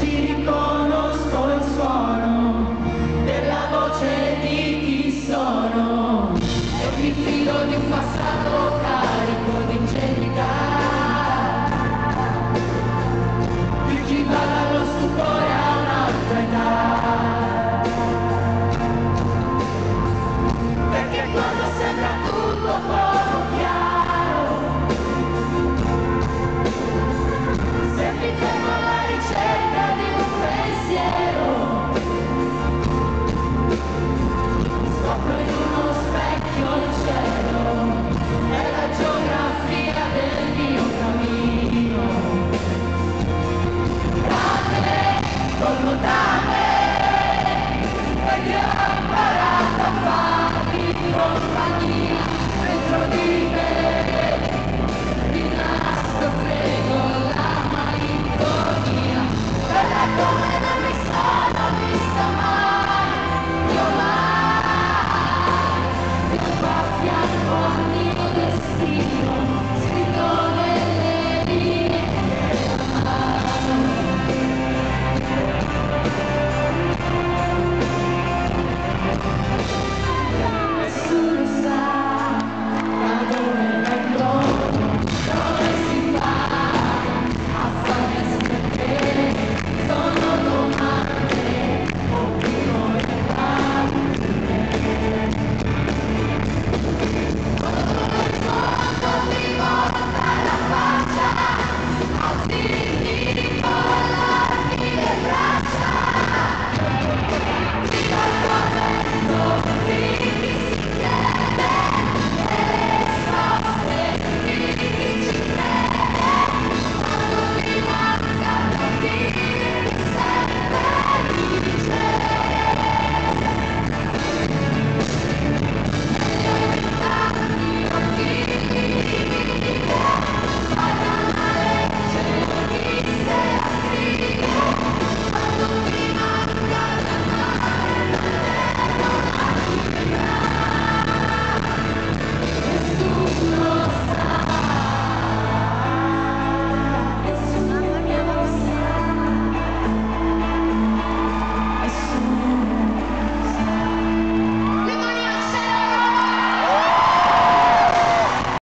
ricordo Vogliamo imparare